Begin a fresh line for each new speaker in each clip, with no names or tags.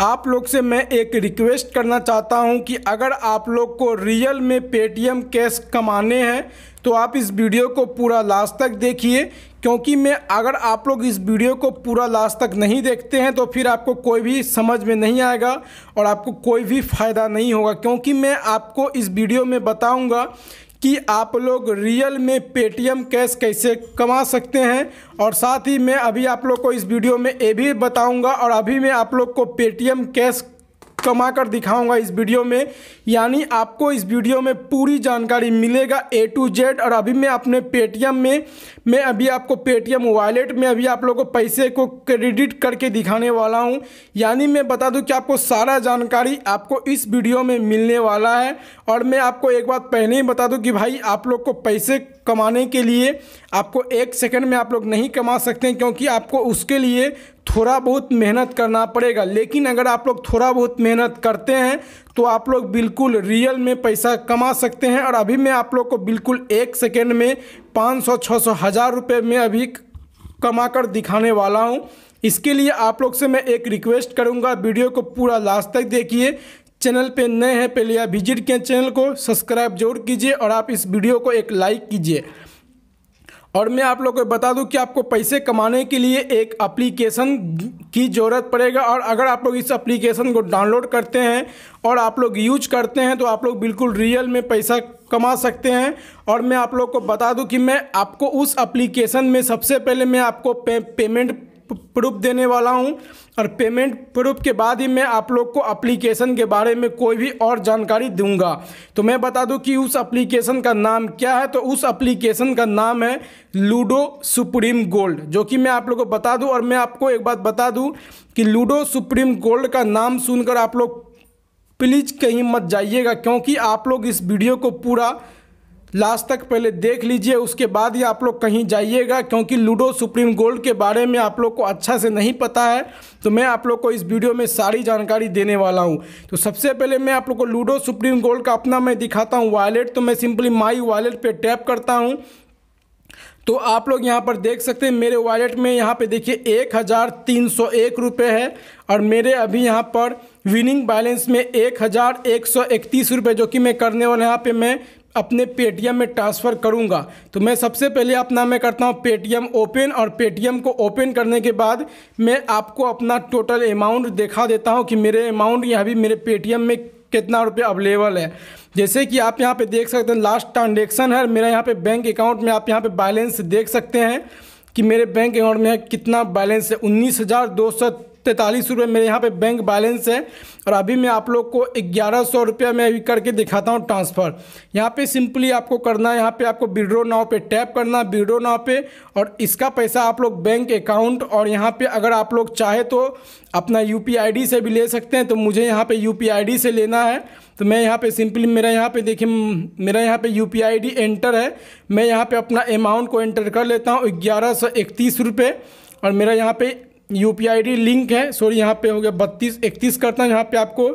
आप लोग से मैं एक रिक्वेस्ट करना चाहता हूँ कि अगर आप लोग को रियल में पेटीएम कैश कमाने हैं तो आप इस वीडियो को पूरा लास्ट तक देखिए। क्योंकि मैं अगर आप लोग इस वीडियो को पूरा लास्ट तक नहीं देखते हैं तो फिर आपको कोई भी समझ में नहीं आएगा और आपको कोई भी फ़ायदा नहीं होगा। क्योंकि मैं आपको इस वीडियो में बताऊँगा कि आप लोग रियल में पेटीएम कैश कैसे कमा सकते हैं। और साथ ही मैं अभी आप लोग को इस वीडियो में ये भी बताऊँगा और अभी मैं आप लोग को पेटीएम कैश कमा कर दिखाऊँगा इस वीडियो में। यानी आपको इस वीडियो में पूरी जानकारी मिलेगा ए टू जेड और अभी मैं अपने पेटीएम में, मैं अभी आपको पेटीएम वॉलेट में अभी आप लोगों को पैसे को क्रेडिट करके दिखाने वाला हूँ। यानी मैं बता दूँ कि आपको सारा जानकारी आपको इस वीडियो में मिलने वाला है। और मैं आपको एक बात पहले ही बता दूँ कि भाई आप लोग को पैसे कमाने के लिए आपको एक सेकंड में आप लोग नहीं कमा सकते हैं, क्योंकि आपको उसके लिए थोड़ा बहुत मेहनत करना पड़ेगा। लेकिन अगर आप लोग थोड़ा बहुत मेहनत करते हैं तो आप लोग बिल्कुल रियल में पैसा कमा सकते हैं। और अभी मैं आप लोग को बिल्कुल एक सेकेंड में पाँच सौ छः सौ, हज़ार रुपये में अभी कमा कर दिखाने वाला हूँ। इसके लिए आप लोग से मैं एक रिक्वेस्ट करूँगा, वीडियो को पूरा लास्ट तक देखिए। चैनल पे नए हैं पहले आप विज़िट किए चैनल को सब्सक्राइब ज़रूर कीजिए और आप इस वीडियो को एक लाइक कीजिए। और मैं आप लोग को बता दूँ कि आपको पैसे कमाने के लिए एक एप्लीकेशन की ज़रूरत पड़ेगा और अगर आप लोग इस एप्लीकेशन को डाउनलोड करते हैं और आप लोग यूज़ करते हैं तो आप लोग बिल्कुल रियल में पैसा कमा सकते हैं। और मैं आप लोग को बता दूँ कि मैं आपको उस एप्लीकेशन में सबसे पहले मैं आपको पे, पेमेंट प्रूफ देने वाला हूँ और पेमेंट प्रूफ के बाद ही मैं आप लोग को एप्लीकेशन के बारे में कोई भी और जानकारी दूँगा। तो मैं बता दूँ कि उस एप्लीकेशन का नाम क्या है? तो उस एप्लीकेशन का नाम है लूडो सुप्रीम गोल्ड जो कि मैं आप लोग को बता दूँ और मैं आपको एक बात बता दूँ कि लूडो सुप्रीम गोल्ड का नाम सुनकर आप लोग प्लीज़ कहीं मत जाइएगा, क्योंकि आप लोग इस वीडियो को पूरा लास्ट तक पहले देख लीजिए, उसके बाद ही आप लोग कहीं जाइएगा, क्योंकि लूडो सुप्रीम गोल्ड के बारे में आप लोग को अच्छा से नहीं पता है। तो मैं आप लोग को इस वीडियो में सारी जानकारी देने वाला हूँ। तो सबसे पहले मैं आप लोग को लूडो सुप्रीम गोल्ड का अपना मैं दिखाता हूँ वॉलेट। तो मैं सिंपली माई वॉलेट पर टैप करता हूँ। तो आप लोग यहाँ पर देख सकते हैं, मेरे वॉलेट में यहाँ पे देखिए, एक हज़ार तीन सौ एक रुपये है। और मेरे अभी यहाँ पर विनिंग बैलेंस में एक हज़ार एक सौ इकतीस रुपये जो कि मैं करने वाला यहाँ पे मैं अपने पेटीएम में ट्रांसफ़र करूँगा। तो मैं सबसे पहले अपना मैं करता हूँ पेटीएम ओपन और पेटीएम को ओपन करने के बाद मैं आपको अपना टोटल अमाउंट दिखा देता हूँ कि मेरे अमाउंट यहाँ भी मेरे पेटीएम में कितना रुपये अवेलेबल है। जैसे कि आप यहाँ पे देख सकते हैं लास्ट ट्रांजेक्शन है, मेरा यहाँ पे बैंक अकाउंट में आप यहाँ पे बैलेंस देख सकते हैं कि मेरे बैंक अकाउंट में कितना बैलेंस है। उन्नीस हज़ार दो सौ तैंतालीस रुपये मेरे यहाँ पे बैंक बैलेंस है और अभी मैं आप लोग को ग्यारह सौ रुपया मैं अभी करके दिखाता हूँ ट्रांसफ़र यहाँ पे सिंपली आपको करना है यहाँ पे आपको विड्रो नाव पे टैप करना है विड्रो नाव पे और इसका पैसा आप लोग बैंक अकाउंट और यहाँ पे अगर आप लोग चाहे तो अपना यू पी से भी ले सकते हैं तो मुझे यहाँ पर यू पी से लेना है तो मैं यहाँ पे सिंपली मेरा यहाँ पे देखिए मेरा यहाँ पे यू पी एंटर है मैं यहाँ पे अपना अमाउंट को एंटर कर लेता हूँ ग्यारह सौ इकतीस रुपये और मेरा यहाँ पे यू पी लिंक है, सॉरी, यहाँ पे हो गया बत्तीस, इकतीस करता है, यहाँ पे आपको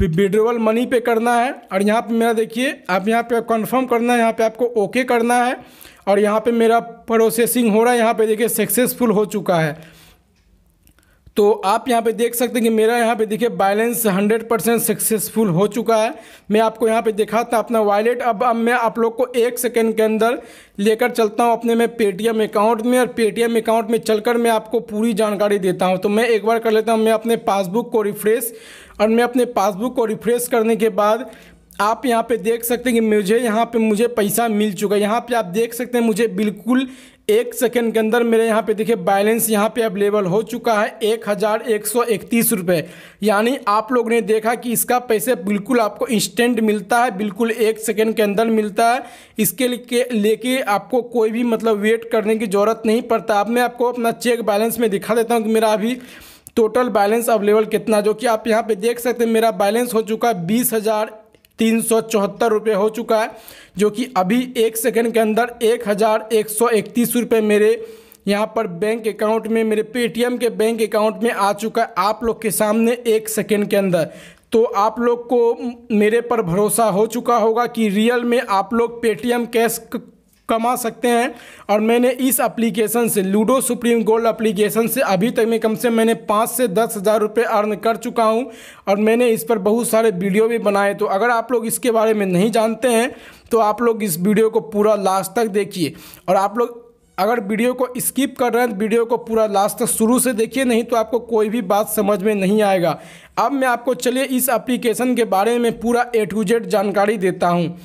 विड्रोवल मनी पे करना है, और यहाँ पे मेरा देखिए, आप यहाँ पे कंफर्म करना है, यहाँ पे आपको ओके करना है, और यहाँ पे मेरा प्रोसेसिंग हो रहा है, यहाँ पे देखिए सक्सेसफुल हो चुका है। तो आप यहाँ पे देख सकते हैं कि मेरा यहाँ पे देखिए बैलेंस 100 परसेंट सक्सेसफुल हो चुका है। मैं आपको यहाँ पे दिखाता अपना वॉलेट। अब अब मैं आप लोग को एक सेकेंड के अंदर लेकर चलता हूँ अपने में पेटीएम अकाउंट में और पेटीएम अकाउंट में चलकर मैं आपको पूरी जानकारी देता हूँ। तो मैं एक बार कर लेता हूँ, मैं अपने पासबुक को रिफ्रेश और मैं अपने पासबुक को रिफ्रेश करने के बाद आप यहाँ पे देख सकते हैं कि मुझे यहाँ पे मुझे पैसा मिल चुका है। यहाँ पे आप देख सकते हैं मुझे बिल्कुल एक सेकेंड के अंदर मेरे यहाँ पे देखिए बैलेंस यहाँ पे अवेलेबल हो चुका है एक हज़ार एक सौ इकतीस रुपये यानी आप लोग ने देखा कि इसका पैसे बिल्कुल आपको इंस्टेंट मिलता है, बिल्कुल एक सेकेंड के अंदर मिलता है। इसके लिए लेके आपको कोई भी मतलब वेट करने की ज़रूरत नहीं पड़ता। अब मैं आपको अपना चेक बैलेंस में दिखा देता हूँ कि मेरा अभी टोटल बैलेंस अवेलेबल कितना जो कि आप यहाँ पे देख सकते हैं, मेरा बैलेंस हो चुका है बीस हज़ार तीन सौ चौहत्तर रुपये हो चुका है, जो कि अभी एक सेकंड के अंदर एक हज़ार एक सौ इकतीस रुपये मेरे यहाँ पर बैंक अकाउंट में, मेरे पेटीएम के बैंक अकाउंट में आ चुका है आप लोग के सामने एक सेकेंड के अंदर। तो आप लोग को मेरे पर भरोसा हो चुका होगा कि रियल में आप लोग पेटीएम कैश कमा सकते हैं। और मैंने इस एप्लीकेशन से लूडो सुप्रीम गोल्ड एप्लीकेशन से, अभी तक मैं कम से मैंने पाँच से दस हज़ार रुपये अर्न कर चुका हूँ। और मैंने इस पर बहुत सारे वीडियो भी बनाए। तो अगर आप लोग इसके बारे में नहीं जानते हैं तो आप लोग इस वीडियो को पूरा लास्ट तक देखिए। और आप लोग अगर वीडियो को स्किप कर रहे हैं तो वीडियो को पूरा लास्ट तक शुरू से देखिए। नहीं तो आपको कोई भी बात समझ में नहीं आएगा। अब मैं आपको चलिए इस एप्लीकेशन के बारे में पूरा ए टू जेड जानकारी देता हूँ।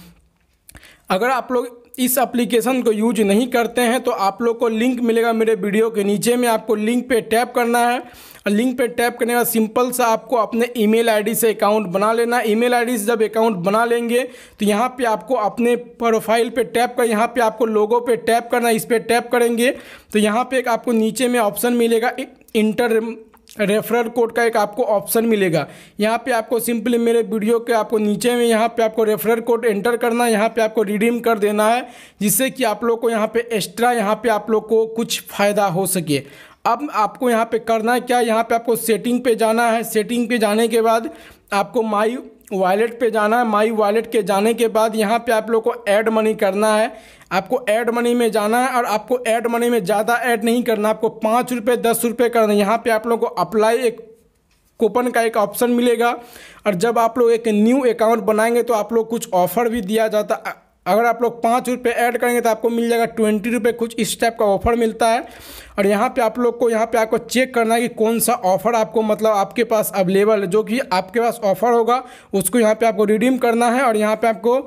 अगर आप लोग इस एप्लीकेशन को यूज़ नहीं करते हैं तो आप लोग को लिंक मिलेगा मेरे वीडियो के नीचे। में आपको लिंक पे टैप करना है। लिंक पे टैप करने का सिंपल सा आपको अपने ईमेल आईडी से अकाउंट बना लेना। ईमेल आईडी से जब अकाउंट बना लेंगे तो यहाँ पे आपको अपने प्रोफ़ाइल पे टैप कर, यहाँ पे आपको लोगों पे टैप करना, इस पर टैप करेंगे। तो यहाँ पे आपको नीचे में ऑप्शन मिलेगा इंटर रेफरल कोड का एक आपको ऑप्शन मिलेगा। यहाँ पे आपको सिंपली मेरे वीडियो के आपको नीचे में यहाँ पे आपको रेफरल कोड एंटर करना है यहाँ पे आपको रिडीम कर देना है, जिससे कि आप लोग को यहाँ पे एक्स्ट्रा यहाँ पे आप लोग को कुछ फ़ायदा हो सके। अब आपको यहाँ पे करना है क्या? यहाँ पे आपको सेटिंग पे जाना है। सेटिंग पे जाने के बाद आपको माई वॉलेट पे जाना है माई वॉलेट के जाने के बाद यहाँ पे आप लोग को ऐड मनी करना है। आपको ऐड मनी में जाना है और आपको ऐड मनी में ज़्यादा ऐड नहीं करना, आपको पाँच रुपये दस रुपये करना है। यहाँ पर आप लोग को अप्लाई एक कूपन का एक ऑप्शन मिलेगा। और जब आप लोग एक न्यू अकाउंट बनाएँगे तो आप लोग कुछ ऑफ़र भी दिया जाता अगर आप लोग पाँच रुपये ऐड करेंगे तो आपको मिल जाएगा ट्वेंटी रुपये कुछ इस टाइप का ऑफ़र मिलता है। और यहाँ पे आप लोग को, यहाँ पे आपको चेक करना है कि कौन सा ऑफ़र आपको मतलब आपके पास अवेलेबल है। जो कि आपके पास ऑफ़र होगा, उसको यहाँ पे आपको रिडीम करना है और यहाँ पे आपको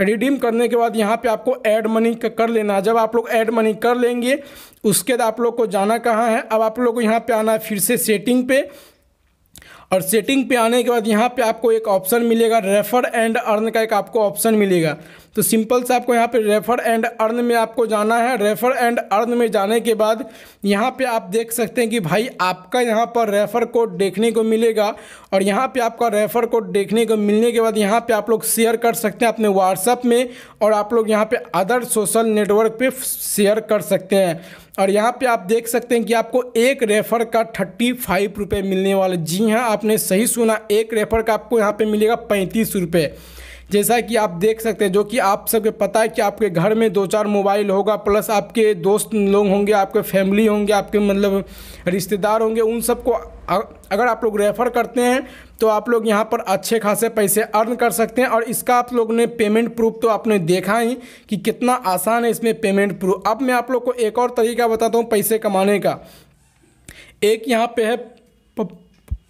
रिडीम करने के बाद यहाँ पे आपको ऐड मनी कर लेना है। जब आप लोग ऐड मनी कर लेंगे, उसके बाद आप लोग को जाना कहाँ है। अब आप लोग को यहाँ पे आना है फिर से सेटिंग पे। और सेटिंग पे आने के बाद यहाँ पे आपको एक ऑप्शन मिलेगा रेफर एंड अर्न का एक आपको ऑप्शन मिलेगा। तो सिंपल से आपको यहाँ पे रेफर एंड अर्न में आपको जाना है। रेफर एंड अर्न में जाने के बाद यहाँ पे आप देख सकते हैं कि भाई आपका यहाँ पर रेफर कोड देखने को मिलेगा और यहाँ पे आपका रेफर कोड देखने को मिलने के बाद यहाँ पे आप लोग शेयर कर सकते हैं अपने व्हाट्सअप में और आप लोग यहाँ पे अदर सोशल नेटवर्क पे शेयर कर सकते हैं। और यहाँ पे आप देख सकते हैं कि आपको एक रेफ़र का थर्टी फाइव रुपये मिलने वाला। जी हाँ आपने सही सुना, एक रेफ़र का आपको यहाँ पे मिलेगा पैंतीस रुपये जैसा कि आप देख सकते हैं, जो कि आप सबके पता है कि आपके घर में दो चार मोबाइल होगा, प्लस आपके दोस्त लोग होंगे, आपके फैमिली होंगे, आपके मतलब रिश्तेदार होंगे, उन सबको अगर आप लोग रेफ़र करते हैं तो आप लोग यहाँ पर अच्छे खासे पैसे अर्न कर सकते हैं, और इसका आप लोग ने पेमेंट प्रूफ तो आपने देखा ही कि कितना आसान है इसमें पेमेंट प्रूफ। अब मैं आप लोग को एक और तरीका बताता हूँ पैसे कमाने का। एक यहाँ पे है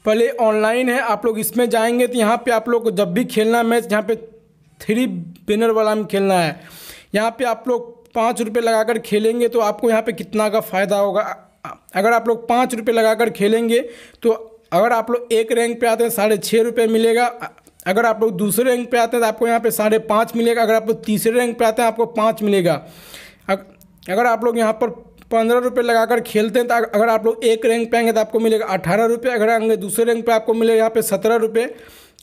पहले ऑनलाइन है, आप लोग इसमें जाएँगे तो यहाँ पे आप लोग को जब भी खेलना मैच यहाँ पे थ्री बिनर वाला में खेलना है। यहाँ पे आप लोग पाँच रुपये लगाकर खेलेंगे तो आपको यहाँ पे कितना का फ़ायदा होगा? अगर आप लोग पाँच रुपये लगाकर खेलेंगे तो अगर आप लोग एक रैंक पे आते हैं, साढ़े छः रुपये मिलेगा। अगर आप लोग दूसरे रैंक पे आते हैं तो आपको यहाँ पे साढ़े पाँच मिलेगा। अगर आप लोग तीसरे रैंक पे आते हैं, आपको पाँच मिलेगा। अगर आप लोग यहाँ पर पंद्रह रुपये लगाकर खेलते हैं तो अगर आप लोग एक रैंक पे आएँगे तो आपको मिलेगा अठारह रुपये, अगर आएँगे दूसरे रैंक पे आपको मिलेगा यहाँ पे सत्रह रुपये,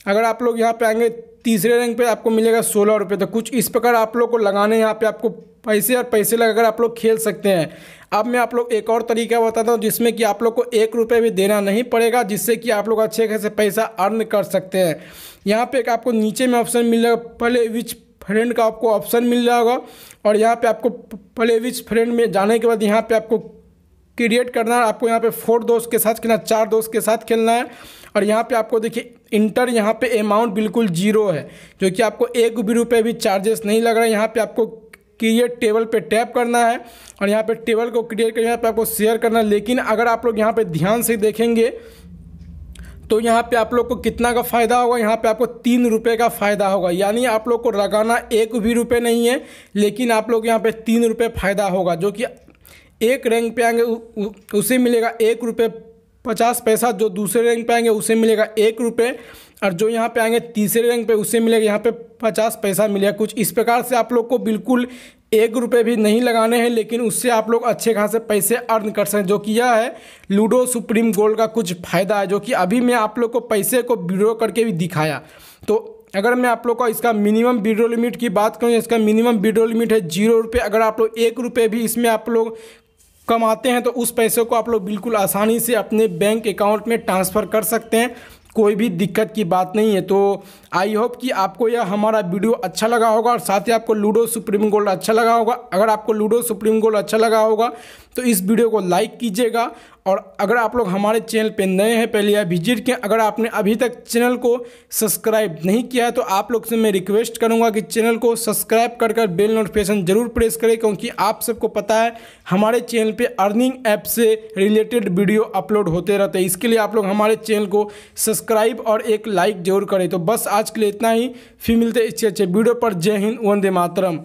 अगर आप लोग यहाँ पे आएँगे तीसरे रैंक पे आपको मिलेगा सोलह रुपये तो कुछ इस प्रकार आप लोग को लगाने यहाँ पे आपको पैसे और पैसे लगाकर आप लोग खेल सकते हैं। अब मैं आप लोग एक और तरीका बताता हूँ, जिसमें कि आप लोग को एक रुपये भी देना नहीं पड़ेगा, जिससे कि आप लोग अच्छे खासे पैसा अर्न कर सकते हैं। यहाँ पे एक आपको नीचे में ऑप्शन मिलेगा पहले विच फ्रेंड का आपको ऑप्शन मिल जाएगा। और यहाँ पे आपको प्ले विच फ्रेंड में जाने के बाद यहाँ पे आपको क्रिएट करना है। आपको यहाँ पे फोर दोस्त के साथ खेलना चार दोस्त के साथ खेलना है। और यहाँ पे आपको देखिए इंटर यहाँ पे अमाउंट बिल्कुल ज़ीरो है, जो कि आपको एक भी रुपये भी चार्जेस नहीं लग रहा है। यहाँ पे आपको क्रिएट टेबल पे टैप करना है और यहाँ पे टेबल को क्रिएट कर, यहाँ पे आपको शेयर करना है। लेकिन अगर आप लोग यहाँ पे ध्यान से देखेंगे तो यहाँ पे आप लोग को कितना का फ़ायदा होगा? यहाँ पे आपको तीन रुपये का फ़ायदा होगा। यानी आप लोग को लगाना एक भी रुपये नहीं है, लेकिन आप लोग यहाँ पे तीन रुपये फ़ायदा होगा, जो कि एक रैंक पे आएँगे उसे मिलेगा एक रुपये पचास पैसा, जो दूसरे रैंक पे आएँगे, उसे मिलेगा एक रुपये और जो यहाँ पे आएँगे तीसरे रैंक पे उससे मिलेगा यहाँ पे पचास पैसा मिलेगा। कुछ इस प्रकार से आप लोग को बिल्कुल एक रुपये भी नहीं लगाने हैं, लेकिन उससे आप लोग अच्छे खासे पैसे अर्न कर सकें जो कि यह है, लूडो सुप्रीम गोल्ड का कुछ फ़ायदा है, जो कि अभी मैं आप लोग को पैसे को विड्रॉ करके भी दिखाया। तो अगर मैं आप लोग का इसका मिनिमम विड्रो लिमिट की बात करूँ, इसका मिनिमम विड्रो लिमिट है ज़ीरो रुपये अगर आप लोग एक रुपये भी इसमें आप लोग कमाते हैं तो उस पैसे को आप लोग बिल्कुल आसानी से अपने बैंक अकाउंट में ट्रांसफ़र कर सकते हैं। कोई भी दिक्कत की बात नहीं है। तो आई होप कि आपको यह हमारा वीडियो अच्छा लगा होगा और साथ ही आपको लूडो सुप्रीम गोल्ड अच्छा लगा होगा। अगर आपको लूडो सुप्रीम गोल्ड अच्छा लगा होगा तो इस वीडियो को लाइक कीजिएगा। और अगर आप लोग हमारे चैनल पे नए हैं, पहले या विज़िट किए अगर आपने अभी तक चैनल को सब्सक्राइब नहीं किया है तो आप लोग से मैं रिक्वेस्ट करूँगा कि चैनल को सब्सक्राइब कर कर बेल नोटिफिकेशन ज़रूर प्रेस करें, क्योंकि आप सबको पता है, हमारे चैनल पे अर्निंग ऐप से रिलेटेड वीडियो अपलोड होते रहते हैं। इसके लिए आप लोग हमारे चैनल को सब्सक्राइब और एक लाइक ज़रूर करें। तो बस आज के लिए इतना ही। फिर मिलते इससे अच्छे वीडियो पर। जय हिंद, वंदे मातरम।